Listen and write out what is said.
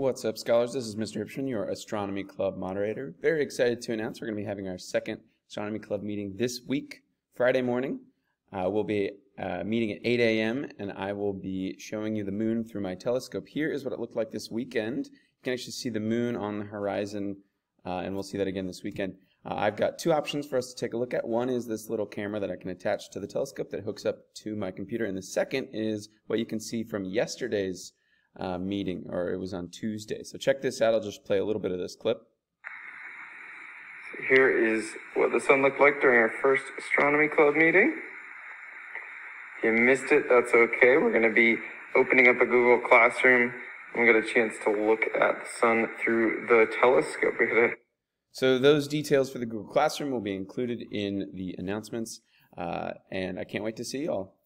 What's up, scholars? This is Mr. Hibshman, your Astronomy Club moderator. Very excited to announce we're going to be having our second Astronomy Club meeting this week, Friday morning. Uh, we'll be uh, meeting at 8 a.m., and I will be showing you the moon through my telescope. Here is what it looked like this weekend. You can actually see the moon on the horizon, uh, and we'll see that again this weekend. Uh, I've got two options for us to take a look at. One is this little camera that I can attach to the telescope that hooks up to my computer, and the second is what you can see from yesterday's uh, meeting, or it was on Tuesday. So check this out. I'll just play a little bit of this clip. Here is what the sun looked like during our first astronomy club meeting. If you missed it, that's okay. We're going to be opening up a Google Classroom and we got a chance to look at the sun through the telescope. We had a So those details for the Google Classroom will be included in the announcements, uh, and I can't wait to see you all.